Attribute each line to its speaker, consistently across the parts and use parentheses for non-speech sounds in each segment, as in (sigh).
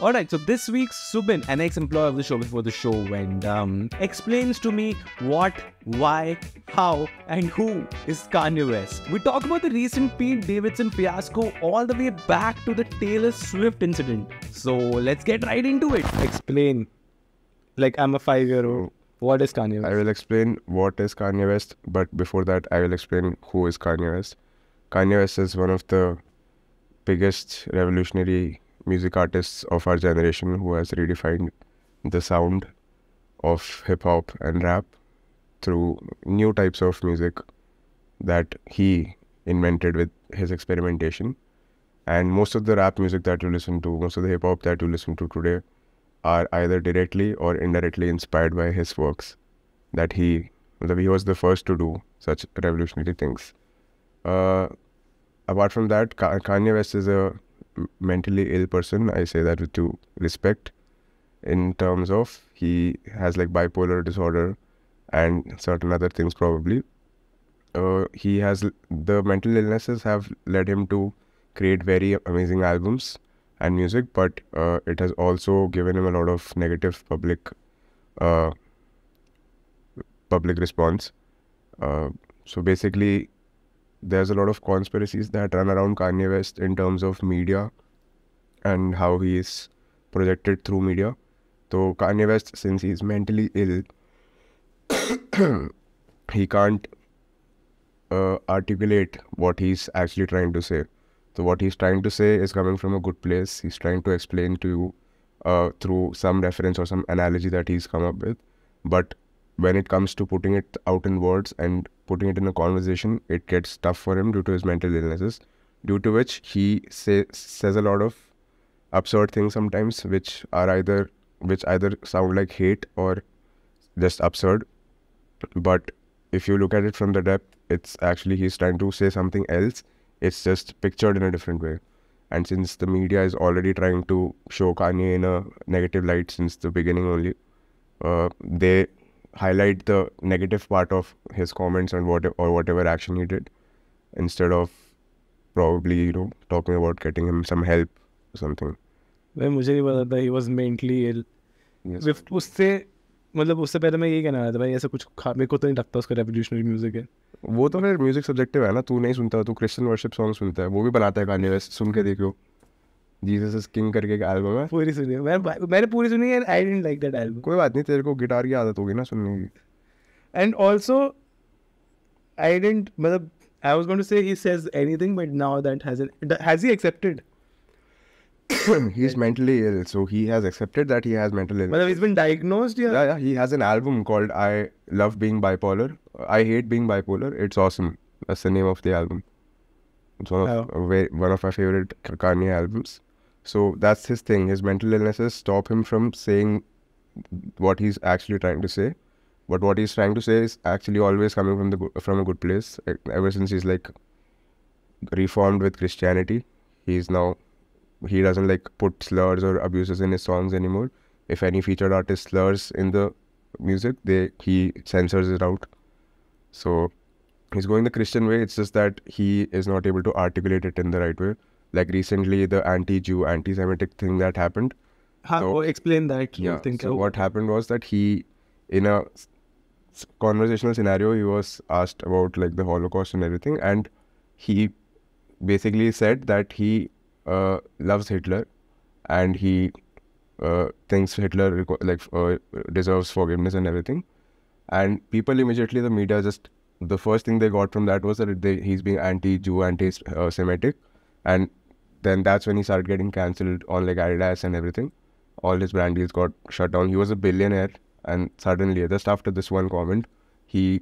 Speaker 1: All right, so this week, Subin, an ex-employee of the show before the show went, um, explains to me what, why, how, and who is Kanye West. We talk about the recent Pete Davidson fiasco all the way back to the Taylor Swift incident. So let's get right into it. Explain, like I'm a five-year-old. What is Kanye West?
Speaker 2: I will explain what is Kanye West, but before that, I will explain who is Kanye West. Kanye West is one of the biggest revolutionary music artists of our generation who has redefined the sound of hip hop and rap through new types of music that he invented with his experimentation. And most of the rap music that you listen to, most of the hip hop that you listen to today, are either directly or indirectly inspired by his works. That he, that he was the first to do such revolutionary things. Uh, apart from that, Kanye West is a mentally ill person. I say that with due respect. In terms of he has like bipolar disorder and certain other things probably. Uh, he has the mental illnesses have led him to create very amazing albums and music, but uh, it has also given him a lot of negative public uh, public response. Uh, so basically, there's a lot of conspiracies that run around Kanye West in terms of media and how he is projected through media. So Kanye West, since he's mentally ill, (coughs) he can't uh, articulate what he's actually trying to say. So what he's trying to say is coming from a good place. He's trying to explain to you uh, through some reference or some analogy that he's come up with. But when it comes to putting it out in words and putting it in a conversation, it gets tough for him due to his mental illnesses, due to which he say, says a lot of absurd things sometimes, which are either which either sound like hate or just absurd. But if you look at it from the depth, it's actually he's trying to say something else. It's just pictured in a different way. And since the media is already trying to show Kanye in a negative light since the beginning only, uh, they highlight the negative part of his comments and what or whatever action he did, instead of probably you know talking about getting him some help or something.
Speaker 1: भाई मुझे नहीं पता था he was mentally ill उससे मतलब उससे पहले मैं यही कहना रहा था भाई ऐसा कुछ मेरे को तो नहीं लगता उसका रेवोल्यूशनरी म्यूज़िक है
Speaker 2: वो तो फिर म्यूज़िक सब्जेक्टिव है ना तू नहीं सुनता तू क्रिश्चियन वर्शिप सॉन्ग सुनता है वो भी बनाता है गाने वैसे सुन के देखो जीसस इज़ किंग करके एक एल्बम है
Speaker 1: पूरी सुनी है मैं मैंने पूरी सुनी है I didn't like that album
Speaker 2: कोई बात नहीं तेरे को गिटार की आदत होगी ना सुनने की
Speaker 1: एंड आल्सो आई डिडंट मतलब I was going to say he says anything, but now that hasn't has he accepted?
Speaker 2: he's mentally ill, so he has accepted that he has mental illness.
Speaker 1: But he's been diagnosed, yeah.
Speaker 2: Yeah, yeah. He has an album called "I Love Being Bipolar." I hate being bipolar. It's awesome. That's the name of the album. It's one of oh. one of my favorite Kanye albums. So that's his thing. His mental illnesses stop him from saying what he's actually trying to say. But what he's trying to say is actually always coming from the from a good place. Ever since he's like reformed with Christianity, he's now he doesn't like put slurs or abuses in his songs anymore. If any featured artist slurs in the music, they he censors it out. So he's going the Christian way. It's just that he is not able to articulate it in the right way like recently the anti-Jew, anti-Semitic thing that happened.
Speaker 1: How so, explain that?
Speaker 2: Yeah. So what happened was that he, in a conversational scenario, he was asked about like the Holocaust and everything, and he basically said that he uh, loves Hitler, and he uh, thinks Hitler like uh, deserves forgiveness and everything, and people immediately the media just the first thing they got from that was that they, he's being anti-Jew, anti-Semitic, and then that's when he started getting cancelled on like Adidas and everything. All his brand deals got shut down. He was a billionaire, and suddenly, just after this one comment, he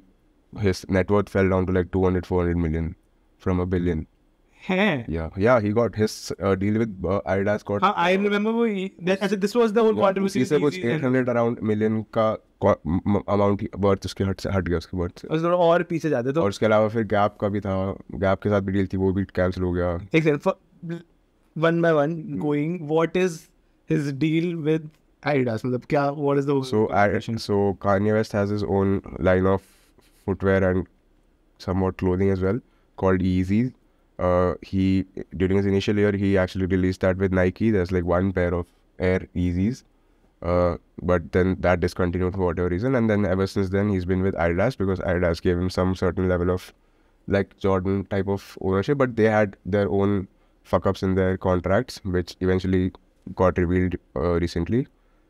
Speaker 2: his net worth fell down to like 200, 400 million from a billion.
Speaker 1: Hey.
Speaker 2: Yeah, yeah, he got his uh, deal with uh, Adidas. Got.
Speaker 1: Uh, I remember he, that, said, this was the whole yeah, controversy.
Speaker 2: He said कुछ 800 around million का amount worth उसके हट से हट गया उसके worth से
Speaker 1: थोड़ा और पीछे जाते तो
Speaker 2: और उसके अलावा फिर गैप का भी था गैप के साथ भी डील थी वो भी कैंसिल हो गया
Speaker 1: एक second one by one hmm. going what is his deal with Adidas? Matlab, kya, what is the
Speaker 2: so Adidas? So Kanye West has his own line of footwear and somewhat clothing as well called Yeezy. Uh, he during his initial year he actually released that with Nike. There's like one pair of Air Yeezys. uh, but then that discontinued for whatever reason. And then ever since then he's been with Adidas because Adidas gave him some certain level of like Jordan type of ownership, but they had their own fuck ups in their contracts, which eventually got revealed uh, recently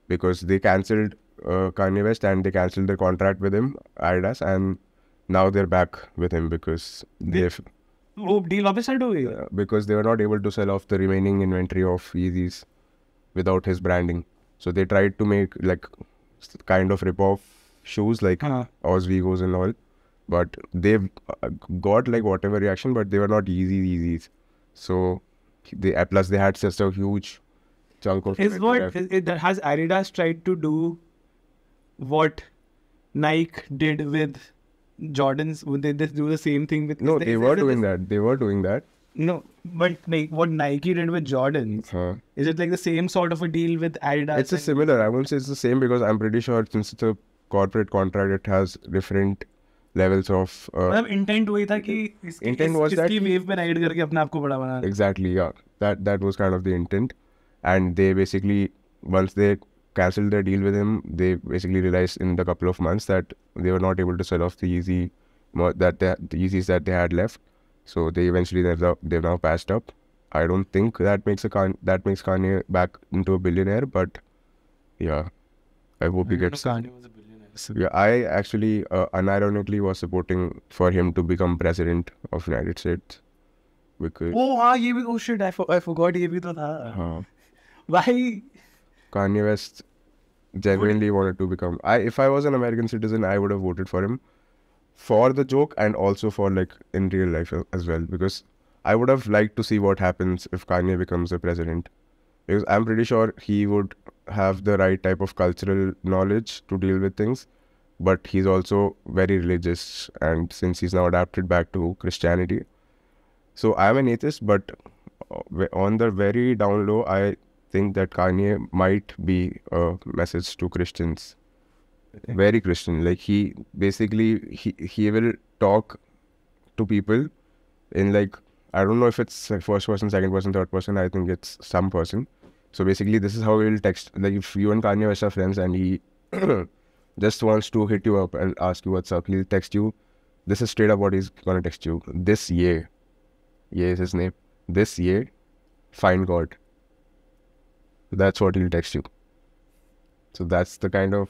Speaker 2: because they cancelled uh, Kanye West and they cancelled their contract with him, Adidas, and now they're back with him because
Speaker 1: They-
Speaker 2: they've
Speaker 1: वो deal वापस set हो गई है?
Speaker 2: uh, because they were not able to sell off the remaining inventory of Yeezys without his branding. So they tried to make like s- kind of rip off shoes like
Speaker 1: हाँ
Speaker 2: Oswegos and all, but they've uh, got like whatever reaction, but they were not Yeezy Yeezys. So they plus they had such a huge chunk of
Speaker 1: is what it, has Adidas tried to do what Nike did with Jordans? Would they just do the same thing with?
Speaker 2: No,
Speaker 1: there-
Speaker 2: they were doing
Speaker 1: this-
Speaker 2: that. They were doing that.
Speaker 1: No, but like what Nike did with Jordans,
Speaker 2: Huh.
Speaker 1: is it like the same sort of a deal with Adidas?
Speaker 2: It's a similar. I won't say it's the same because I'm pretty sure since it's a corporate contract, it has different levels of. Uh,
Speaker 1: मतलब intent वही था कि
Speaker 2: Intent was that
Speaker 1: इसकी wave पे ride करके अपने आप को बड़ा बनाना
Speaker 2: exactly, yeah. That that was kind of the intent, and they basically once they cancelled their deal with him, they basically realized in the couple of months that they were not able to sell off the mo- that they, the Yeezys that they had left. So they eventually they've now, they've now passed up. I don't think that makes a Kan- that makes Kanye back into a billionaire, but yeah, I hope he gets.
Speaker 1: Kanye was a billionaire.
Speaker 2: Yeah, I actually uh, unironically was supporting for him to become president of United States because
Speaker 1: Oh हाँ ये भी oh shit I, for, I forgot ये भी तो था
Speaker 2: uh,
Speaker 1: why
Speaker 2: Kanye West genuinely wanted to become. I if I was an American citizen, I would have voted for him for the joke and also for like in real life a- as well because I would have liked to see what happens if Kanye becomes a president because I'm pretty sure he would have the right type of cultural knowledge to deal with things but he's also very religious and since he's now adapted back to Christianity so I'm an atheist but uh, on the very down low I think that Kanye might be a message to Christians very Christian. Like he basically he he will talk to people in like I don't know if it's first person, second person, third person. I think it's some person. So basically, this is how he will text. Like if you and Kanye West are friends and he (clears throat) just wants to hit you up and ask you what's up, he'll text you. This is straight up what he's gonna text you. This year, Ye is his name. This year, find God. That's what he'll text you. So that's the kind of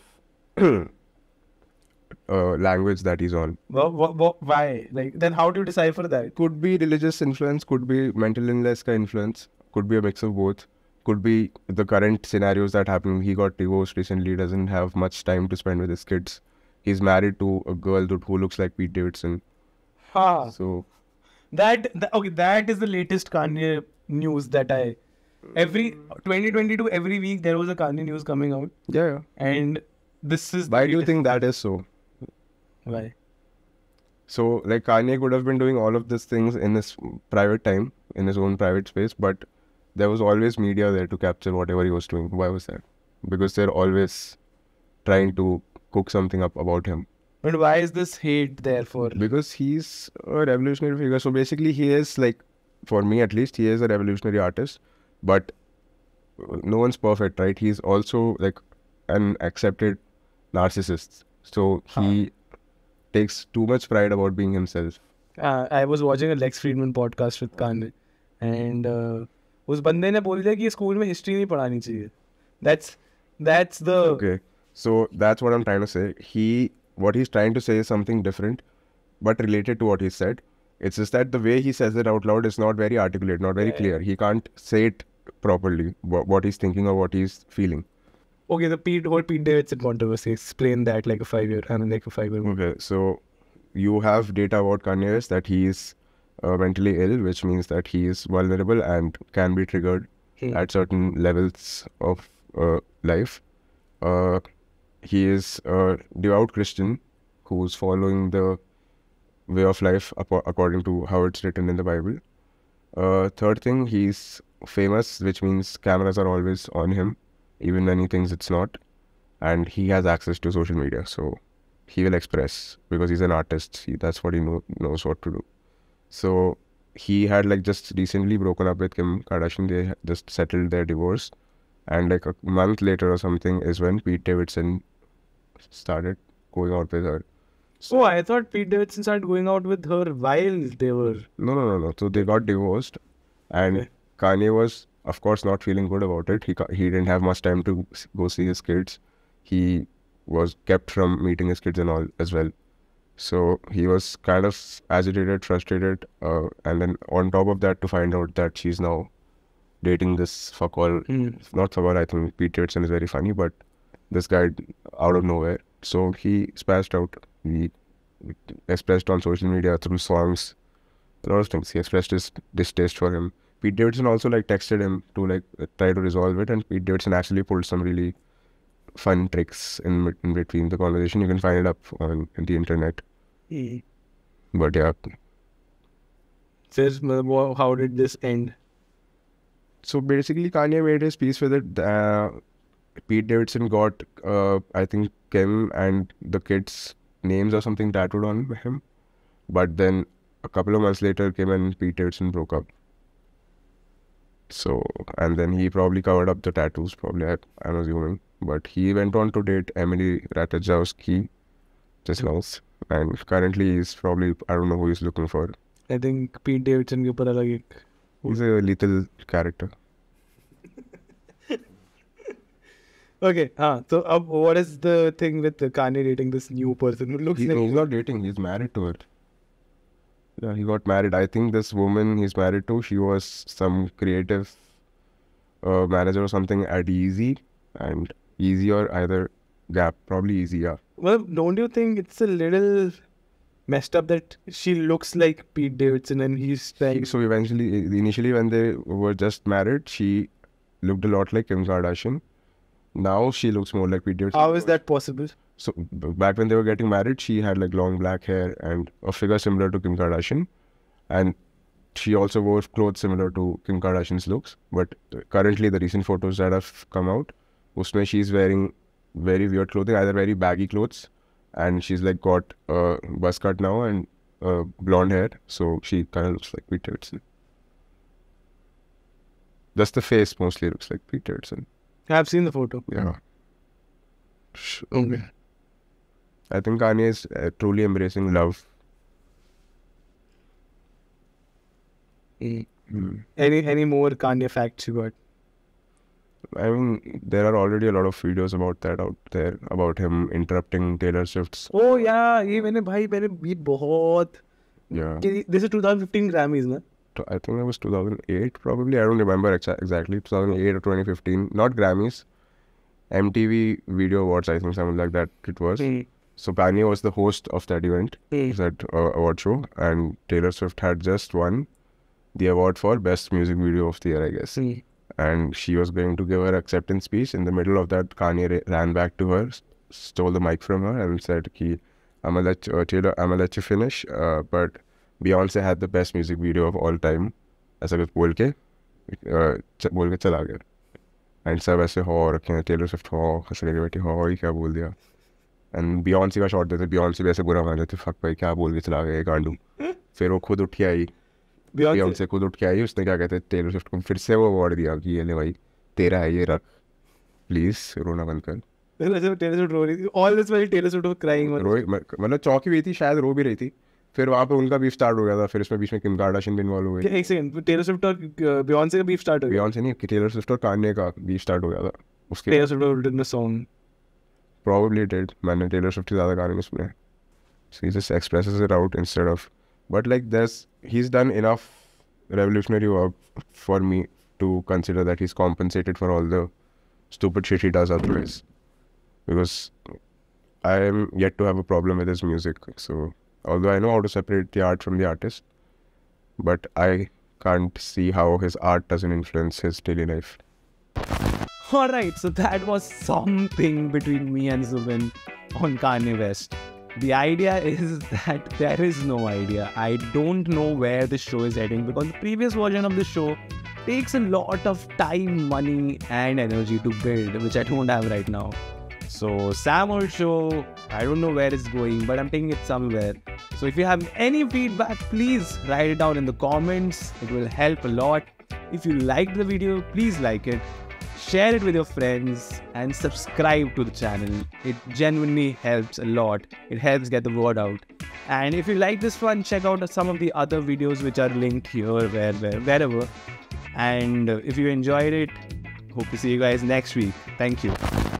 Speaker 2: (clears throat) uh, language that he's on.
Speaker 1: Wha- why like then how do you decipher that
Speaker 2: Could be religious influence, could be mental illness ka influence, could be a mix of both. Could be the current scenarios that happen. He got divorced recently, doesn't have much time to spend with his kids. He's married to a girl that, who looks like Pete Davidson.
Speaker 1: हाँ
Speaker 2: So
Speaker 1: that, that okay that is the latest Kanye news that I every 2022 every week there was a Kanye news coming out
Speaker 2: yeah, yeah.
Speaker 1: and this is
Speaker 2: Why do you think that is so?
Speaker 1: why
Speaker 2: So like Kanye could have been doing all of these things in his private time, in his own private space, but there was always media there to capture whatever he was doing. Why was that? Because they're always trying to cook something up about him.
Speaker 1: but why is this hate there for
Speaker 2: Because he's a revolutionary figure. So basically he is like for me at least, he is a revolutionary artist, but no one's perfect, right? He's also like an accepted narcissist. So he takes too much pride about being himself.
Speaker 1: uh, I was watching a Lex Fridman podcast with Kanye and uh, उस बंदे ने बोल दिया कि school में history नहीं पढ़ानी चाहिए that's that's that's the
Speaker 2: Okay. So that's what I'm trying to say. He what he's trying to say is something different, but related to what he said. It's just that the way he says it out loud is not very articulate, not very
Speaker 1: Yeah.
Speaker 2: clear. He can't say it properly, what, what he's thinking or what he's feeling.
Speaker 1: okay the Pete whole Pete Davidson controversy explain that like a five year I mean like a five year
Speaker 2: Okay. So you have data about Kanye West that he is uh, mentally ill, which means that he is vulnerable and can be triggered
Speaker 1: Hmm.
Speaker 2: at certain levels of uh, life. Uh, he is a devout Christian who's following the way of life according to how it's written in the Bible. Uh, third thing, he's famous, which means cameras are always on him, even when he thinks it's not. And he has access to social media, so he will express because he's an artist. He, that's what he know, knows what to do. So he had like just recently broken up with Kim Kardashian. They just settled their divorce, And like a month later or something is when Pete Davidson started going out with her.
Speaker 1: Oh, I thought Pete Davidson started going out with her while they were.
Speaker 2: No, no, no, no. So they got divorced, and
Speaker 1: Okay.
Speaker 2: Kanye was, of course, not feeling good about it. He he didn't have much time to go see his kids. He was kept from meeting his kids and all as well. So he was kind of agitated, frustrated, uh, and then on top of that, to find out that she's now dating this fuckwall.
Speaker 1: Hmm.
Speaker 2: Not fuckwall. I think Pete Davidson is very funny, but this guy out of nowhere. So he spazzed out. He expressed on social media through songs, a lot of things. He expressed his distaste for him. Pete Davidson also like texted him to like try to resolve it, and Pete Davidson actually pulled some really fun tricks in, in between the conversation. You can find it up on the internet.
Speaker 1: Mm.
Speaker 2: But yeah.
Speaker 1: Says, so, how did this end?
Speaker 2: So basically, Kanye made his peace with it. Uh, Pete Davidson got, uh, I think, Kim and the kids' names or something tattooed on him. But then a couple of months later, Kim and Pete Davidson broke up. So, and then he probably covered up the tattoos, probably, I'm assuming. But he went on to date Emily Ratajkowski just now, and currently is probably I don't know who he's looking for.
Speaker 1: I think Pete Davidson के ऊपर अलग
Speaker 2: He's a lethal character. (laughs)
Speaker 1: okay, huh. So, uh, what is the thing with Kanye dating this new person who looks
Speaker 2: he,
Speaker 1: like?
Speaker 2: He's not dating. He's married to her. Yeah, he got married. I think this woman he's married to, she was some creative uh, manager or something at Yeezy, and Yeezy or either Gap, probably Yeezy. Yeah.
Speaker 1: Well, don't you think it's a little messed up that she looks like Pete Davidson and he's like
Speaker 2: So eventually, initially when they were just married, she looked a lot like Kim Kardashian. Now she looks more like Pete Davidson.
Speaker 1: how is that possible?
Speaker 2: So back when they were getting married, she had like long black hair and a figure similar to Kim Kardashian, and she also wore clothes similar to Kim Kardashian's looks. But uh, currently, the recent photos that have come out, usme she's wearing very weird clothing, either very baggy clothes, and she's like got a buzz cut now and uh, blonde hair, so she kind of looks like Pete Davidson. Just the face mostly looks like Pete Davidson.
Speaker 1: I've seen the photo.
Speaker 2: Yeah.
Speaker 1: Okay.
Speaker 2: I think Kanye is uh, truly embracing love.
Speaker 1: Any any more Kanye facts you got?
Speaker 2: I mean, there are already a lot of videos about that out there about him interrupting Taylor Swift's.
Speaker 1: Oh yeah, ये मैंने भाई मैंने ये बहुत
Speaker 2: Yeah,
Speaker 1: this is 2015 Grammys ना
Speaker 2: t- I think it was 2008 probably. I don't remember exa- exactly. 2008 or 2015. Not Grammys, MTV Video Awards. I think something like that. It was. So Kanye was the host of that event, that uh, award show, and Taylor Swift had just won the award for best music video of the year, I guess. and she was going to give her acceptance speech. In the middle of that, Kanye ra- ran back to her, s- stole the mic from her, and said, "Ki, I'm gonna let you, uh, Taylor, I'm gonna let you finish." Uh, but Beyonce had the best music video of all time. ऐसा कुछ बोल के uh, च- बोल के चला गया and सब ऐसे हो रखे हैं टेलर स्विफ्ट हो हंस रहे बैठे हो ये क्या बोल दिया एंड बियॉन्सी का शॉट देते बियॉन्सी भी ऐसे बुरा मान जाते फक भाई क्या बोल के चला गया ये गांडू (laughs) फिर वो खुद उठ के आई
Speaker 1: Beyonce
Speaker 2: बियॉन्से खुद उठ के आई उसने क्या कहते हैं टेलर स्विफ्ट को फिर से वो अवार्ड दिया कि ये ले भाई तेरा है ये रख प्लीज़ रोना बंद कर।
Speaker 1: Taylor Swift रो रही थी। All this while Taylor Swift was crying
Speaker 2: रो मतलब चौकी हुई थी शायद रो भी रही थी। फिर वहाँ पे उनका बीफ स्टार्ट हो गया था फिर इसमें बीच में किम कार्डाशियन भी इन्वॉल्व हो गई
Speaker 1: एक सेकंड Taylor Swift और Beyonce का beef start हो गया।
Speaker 2: बियॉन्से नहीं टेलर स्विफ्ट और कान्ये का बीफ स्टार्ट हो गया था उसके
Speaker 1: Swift wrote in a song
Speaker 2: probably did. मैंने टेलर स्विफ्ट के ज़्यादा गाने नहीं सुने। So he just expresses it out instead of but like there's he's done enough revolutionary work for me to consider that he's compensated for all the stupid shit he does otherwise because I am yet to have a problem with his music so although I know how to separate the art from the artist but I can't see how his art doesn't influence his daily life
Speaker 1: Alright, so that was something between me and Subin on Kanye West. The idea is (laughs) that there is no idea. I don't know where the show is heading because the previous version of the show takes a lot of time, money, and energy to build, which I don't have right now. So, Sam Old Show, I don't know where it's going, but I'm taking it somewhere. So, if you have any feedback, please write it down in the comments. It will help a lot. If you liked the video, please like it share it with your friends, and subscribe to the channel. It genuinely helps a lot. It helps get the word out. And if you like this one, check out some of the other videos which are linked here, where, where wherever. And if you enjoyed it, hope to see you guys next week. Thank you.